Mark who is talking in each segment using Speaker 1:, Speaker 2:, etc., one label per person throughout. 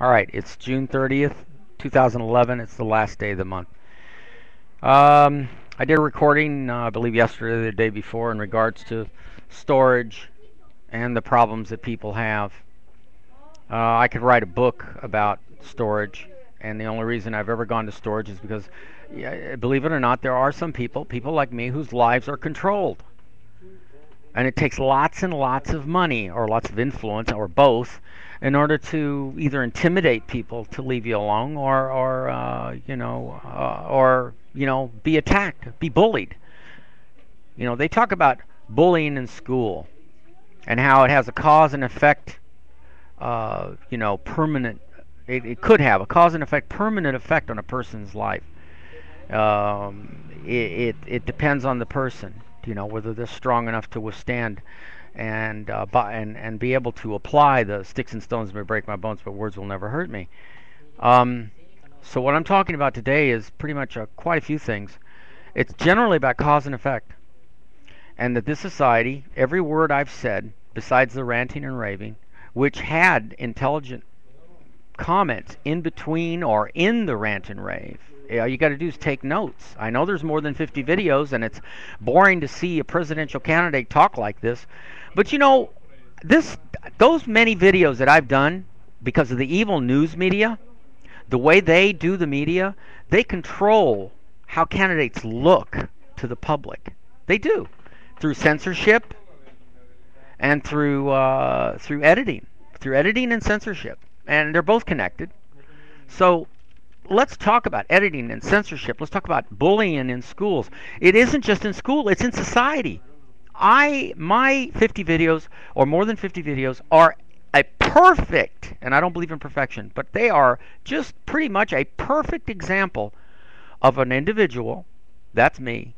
Speaker 1: All right, it's June 30th, 2011. It's the last day of the month. Um, I did a recording, uh, I believe yesterday or the day before, in regards to storage and the problems that people have. Uh, I could write a book about storage, and the only reason I've ever gone to storage is because, believe it or not, there are some people, people like me, whose lives are controlled. And it takes lots and lots of money, or lots of influence, or both, in order to either intimidate people to leave you alone, or, or uh, you know, uh, or you know, be attacked, be bullied. You know, they talk about bullying in school, and how it has a cause and effect. Uh, you know, permanent. It, it could have a cause and effect, permanent effect on a person's life. Um, it, it it depends on the person you know whether they're strong enough to withstand and uh, and and be able to apply the sticks and stones may break my bones, but words will never hurt me. Um, so what I'm talking about today is pretty much a, quite a few things. It's generally about cause and effect, and that this society, every word I've said, besides the ranting and raving, which had intelligent comments in between or in the rant and rave, all you got to do is take notes. I know there's more than 50 videos, and it's boring to see a presidential candidate talk like this. But you know, this those many videos that I've done because of the evil news media, the way they do the media, they control how candidates look to the public. They do through censorship and through uh, through editing, through editing and censorship, and they're both connected. So let's talk about editing and censorship. Let's talk about bullying in schools. It isn't just in school, it's in society. I my 50 videos or more than 50 videos are a perfect, and I don't believe in perfection, but they are just pretty much a perfect example of an individual, that's me,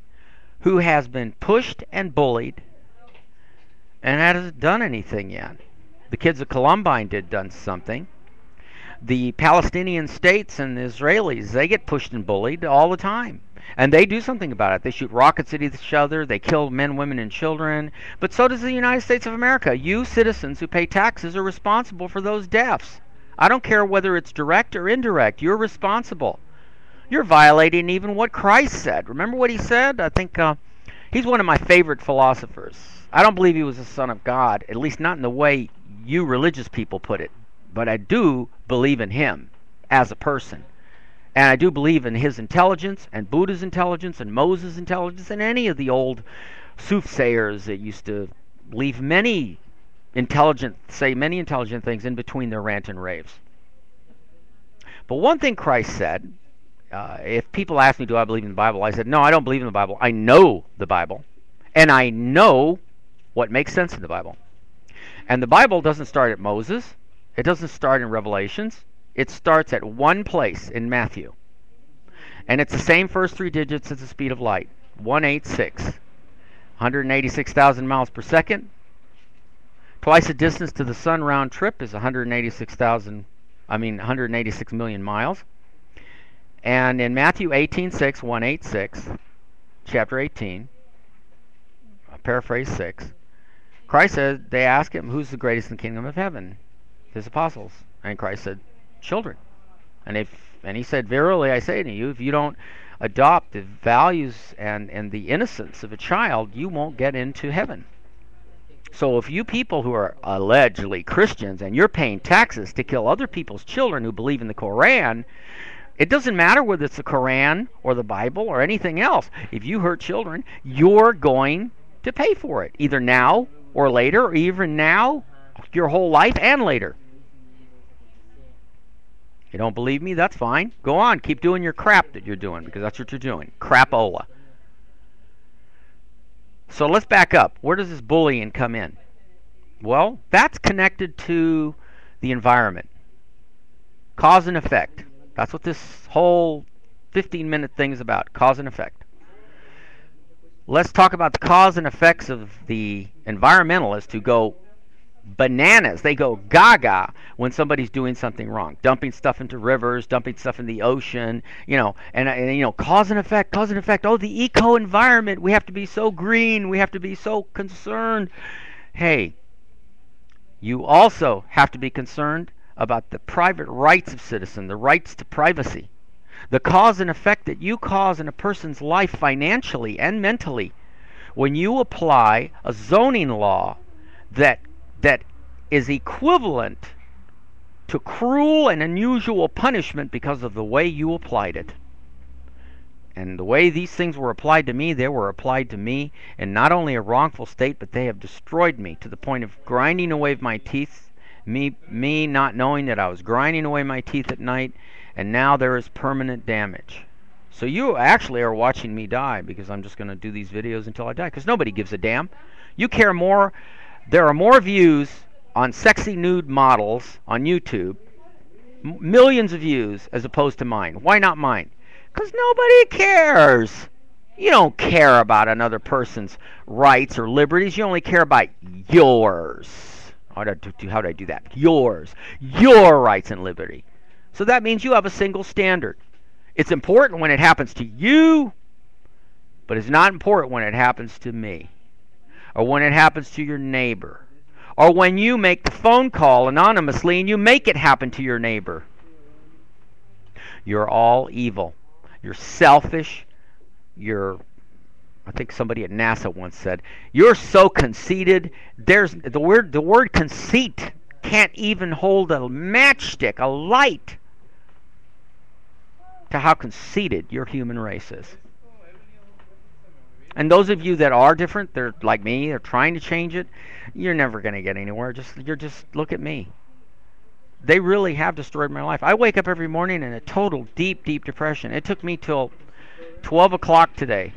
Speaker 1: who has been pushed and bullied and hasn't done anything yet. The kids at Columbine did done something the Palestinian states and the Israelis, they get pushed and bullied all the time. And they do something about it. They shoot rockets at each other, they kill men, women, and children. But so does the United States of America. You citizens who pay taxes are responsible for those deaths. I don't care whether it's direct or indirect, you're responsible. You're violating even what Christ said. Remember what he said? I think uh, he's one of my favorite philosophers. I don't believe he was the Son of God, at least not in the way you religious people put it but I do believe in him as a person. And I do believe in his intelligence and Buddha's intelligence and Moses' intelligence and any of the old soothsayers that used to leave many intelligent, say many intelligent things in between their rant and raves. But one thing Christ said, uh, if people ask me, do I believe in the Bible? I said, no, I don't believe in the Bible. I know the Bible, and I know what makes sense in the Bible. And the Bible doesn't start at Moses. It doesn't start in Revelations. It starts at one place in Matthew. And it's the same first three digits as the speed of light 186. 186,000 miles per second. Twice the distance to the sun round trip is 186,000, I mean 186 million miles. And in Matthew 18:6, 186, chapter 18, paraphrase 6, Christ said, they ask him, who's the greatest in the kingdom of heaven? His apostles. And Christ said, children. And if and he said, Verily I say to you, if you don't adopt the values and, and the innocence of a child, you won't get into heaven. So if you people who are allegedly Christians and you're paying taxes to kill other people's children who believe in the Koran, it doesn't matter whether it's the Koran or the Bible or anything else. If you hurt children, you're going to pay for it, either now or later, or even now, your whole life and later. You don't believe me? That's fine. Go on. Keep doing your crap that you're doing because that's what you're doing. Crapola. So let's back up. Where does this bullying come in? Well, that's connected to the environment. Cause and effect. That's what this whole 15 minute thing is about cause and effect. Let's talk about the cause and effects of the environmentalists who go bananas. They go gaga when somebody's doing something wrong, dumping stuff into rivers, dumping stuff in the ocean, you know, and, and you know, cause and effect, cause and effect. Oh, the eco environment. We have to be so green. We have to be so concerned. Hey, you also have to be concerned about the private rights of citizen, the rights to privacy, the cause and effect that you cause in a person's life financially and mentally when you apply a zoning law that that is equivalent to cruel and unusual punishment because of the way you applied it. And the way these things were applied to me, they were applied to me in not only a wrongful state, but they have destroyed me to the point of grinding away my teeth, me me not knowing that I was grinding away my teeth at night, and now there is permanent damage. So you actually are watching me die because I'm just going to do these videos until I die because nobody gives a damn. You care more there are more views on sexy nude models on YouTube, millions of views as opposed to mine. Why not mine? Because nobody cares. You don't care about another person's rights or liberties. You only care about yours. How did I do, how did I do that? Yours. Your rights and liberty. So that means you have a single standard. It's important when it happens to you, but it's not important when it happens to me. Or when it happens to your neighbor. Or when you make the phone call anonymously and you make it happen to your neighbor. You're all evil. You're selfish. You're I think somebody at NASA once said, "You're so conceited. There's the word the word conceit can't even hold a matchstick, a light to how conceited your human race is." And those of you that are different, they're like me, they're trying to change it, you're never going to get anywhere. Just you're just look at me they really have destroyed my life. I wake up every morning in a total deep, deep depression. It took me till 12 o'clock today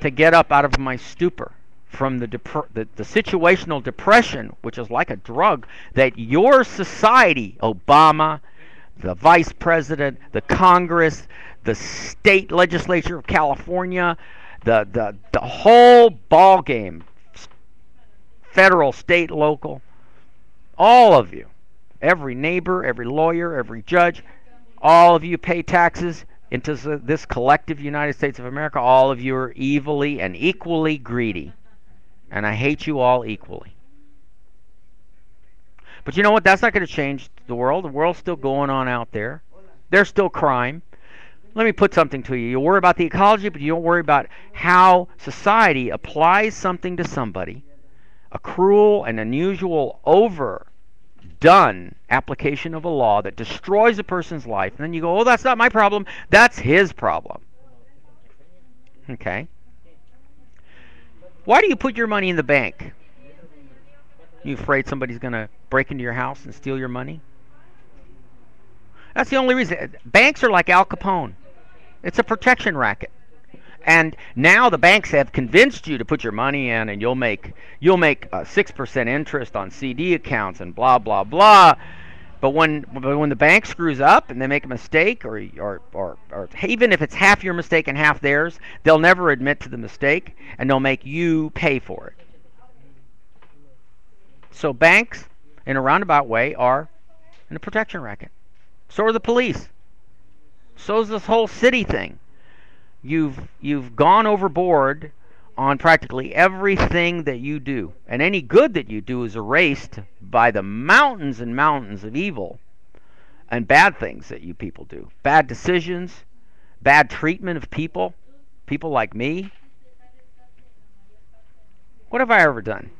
Speaker 1: to get up out of my stupor from the, the, the situational depression, which is like a drug that your society, Obama, the vice president, the Congress, the state legislature of California, the the the whole ball game, federal, state, local, all of you every neighbor, every lawyer, every judge, all of you pay taxes into this collective United States of America. All of you are evilly and equally greedy. And I hate you all equally. But you know what? That's not going to change the world. The world's still going on out there. There's still crime. Let me put something to you. You worry about the ecology, but you don't worry about how society applies something to somebody. A cruel and unusual overdone application of a law that destroys a person's life, and then you go, oh, that's not my problem, that's his problem. Okay? Why do you put your money in the bank? You afraid somebody's going to break into your house and steal your money? That's the only reason. Banks are like Al Capone. It's a protection racket. And now the banks have convinced you to put your money in, and you'll make you'll make uh, six percent interest on CD accounts and blah blah blah. But when but when the bank screws up and they make a mistake, or, or or or even if it's half your mistake and half theirs, they'll never admit to the mistake, and they'll make you pay for it. So banks, in a roundabout way, are in a protection racket. So are the police. So is this whole city thing you've you've gone overboard on practically everything that you do. And any good that you do is erased by the mountains and mountains of evil and bad things that you people do. Bad decisions, bad treatment of people, people like me. What have I ever done?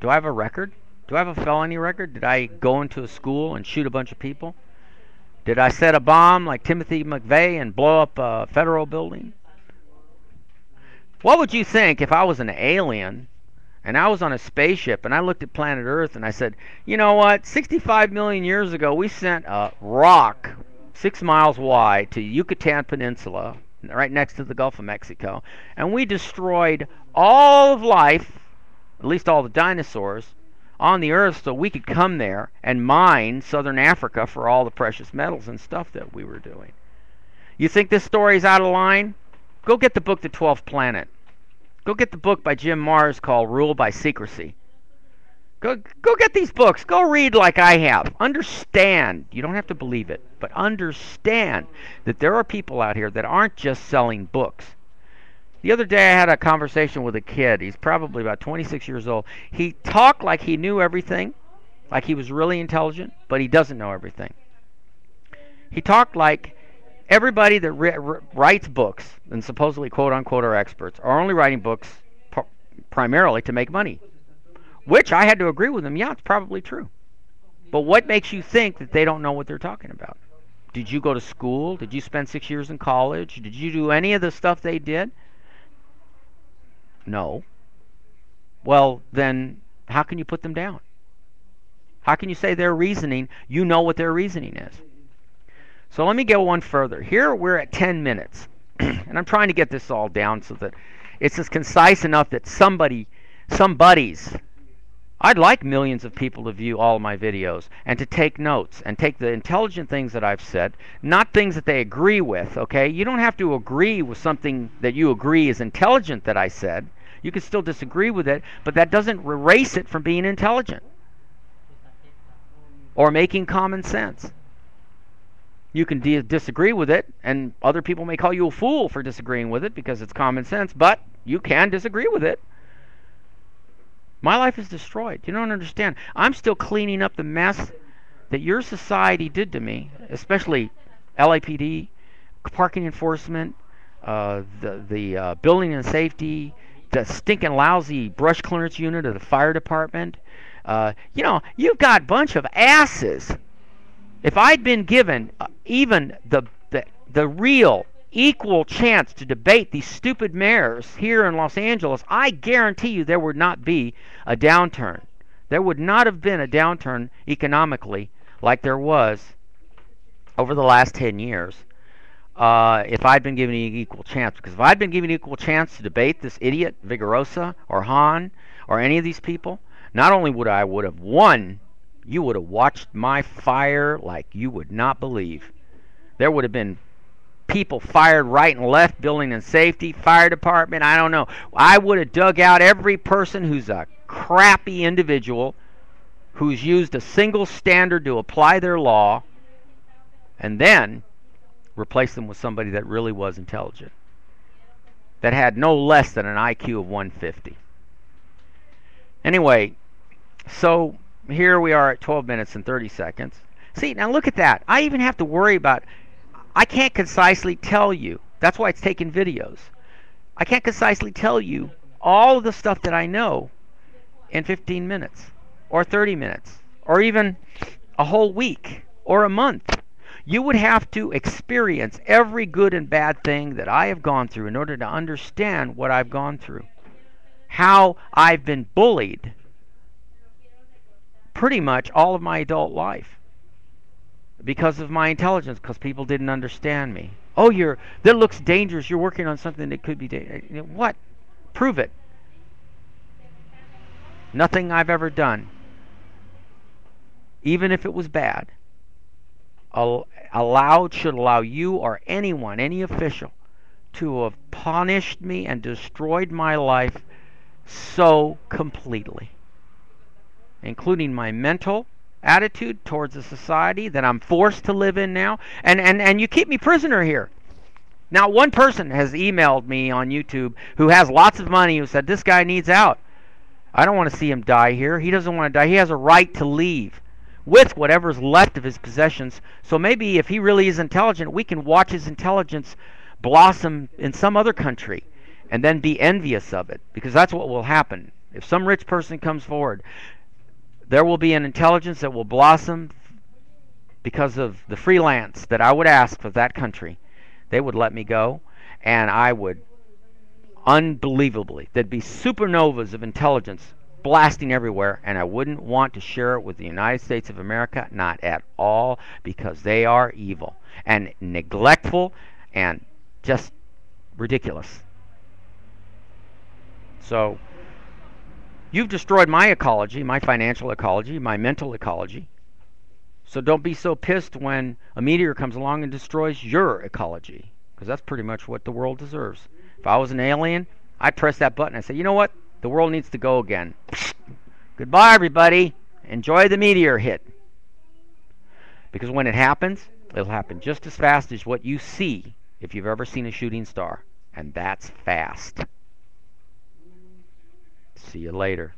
Speaker 1: Do I have a record? Do I have a felony record? Did I go into a school and shoot a bunch of people? Did I set a bomb like Timothy McVeigh and blow up a federal building? What would you think if I was an alien and I was on a spaceship and I looked at planet Earth and I said, you know what, 65 million years ago we sent a rock six miles wide to Yucatan Peninsula, right next to the Gulf of Mexico, and we destroyed all of life, at least all the dinosaurs, on the earth so we could come there and mine southern Africa for all the precious metals and stuff that we were doing. You think this story is out of line? Go get the book The Twelfth Planet. Go get the book by Jim Marrs called Rule by Secrecy. Go go get these books. Go read like I have. Understand. You don't have to believe it, but understand that there are people out here that aren't just selling books. The other day I had a conversation with a kid. He's probably about 26 years old. He talked like he knew everything, like he was really intelligent, but he doesn't know everything. He talked like everybody that writes books and supposedly quote unquote are experts are only writing books pr- primarily to make money. Which I had to agree with him. Yeah, it's probably true. But what makes you think that they don't know what they're talking about? Did you go to school? Did you spend six years in college? Did you do any of the stuff they did? No. Well, then how can you put them down? How can you say their reasoning, you know what their reasoning is? So let me go one further. Here we're at 10 minutes. and I'm trying to get this all down so that it's as concise enough that somebody, somebody's I'd like millions of people to view all my videos and to take notes and take the intelligent things that I've said, not things that they agree with, okay? You don't have to agree with something that you agree is intelligent that I said. You can still disagree with it, but that doesn't erase it from being intelligent or making common sense. You can di- disagree with it, and other people may call you a fool for disagreeing with it because it's common sense, but you can disagree with it. My life is destroyed. You don't understand. I'm still cleaning up the mess that your society did to me, especially LAPD, parking enforcement, uh, the the uh, building and safety, the stinking lousy brush clearance unit of the fire department. Uh, you know, you've got a bunch of asses. If I'd been given uh, even the, the the real equal chance to debate these stupid mayors here in Los Angeles, I guarantee you there would not be a downturn. There would not have been a downturn economically like there was over the last 10 years uh, if I'd been given an equal chance. Because if I'd been given an equal chance to debate this idiot, Villaraigosa, or Hahn, or any of these people, not only would I would have won, you would have watched my fire like you would not believe. There would have been people fired right and left, building and safety, fire department, I don't know. I would have dug out every person who's a crappy individual who's used a single standard to apply their law and then replace them with somebody that really was intelligent. That had no less than an IQ of 150. Anyway, so here we are at 12 minutes and 30 seconds. See, now look at that. I even have to worry about I can't concisely tell you. That's why it's taking videos. I can't concisely tell you all of the stuff that I know in 15 minutes or 30 minutes or even a whole week or a month. You would have to experience every good and bad thing that I have gone through in order to understand what I've gone through. How I've been bullied pretty much all of my adult life because of my intelligence because people didn't understand me. Oh, you're that looks dangerous. You're working on something that could be dangerous. Eh, what? Prove it. Nothing I've ever done, even if it was bad, allowed should allow you or anyone, any official, to have punished me and destroyed my life so completely, including my mental, attitude towards the society that I'm forced to live in now. And, and, and you keep me prisoner here. Now, one person has emailed me on YouTube who has lots of money who said, This guy needs out. I don't want to see him die here. He doesn't want to die. He has a right to leave with whatever's left of his possessions. So maybe if he really is intelligent, we can watch his intelligence blossom in some other country and then be envious of it because that's what will happen. If some rich person comes forward, there will be an intelligence that will blossom because of the freelance that I would ask of that country. They would let me go, and I would unbelievably, there'd be supernovas of intelligence blasting everywhere, and I wouldn't want to share it with the United States of America, not at all, because they are evil and neglectful and just ridiculous. So, You've destroyed my ecology, my financial ecology, my mental ecology. So don't be so pissed when a meteor comes along and destroys your ecology, because that's pretty much what the world deserves. If I was an alien, I'd press that button and say, you know what? The world needs to go again. Goodbye, everybody. Enjoy the meteor hit. Because when it happens, it'll happen just as fast as what you see if you've ever seen a shooting star. And that's fast. See you later.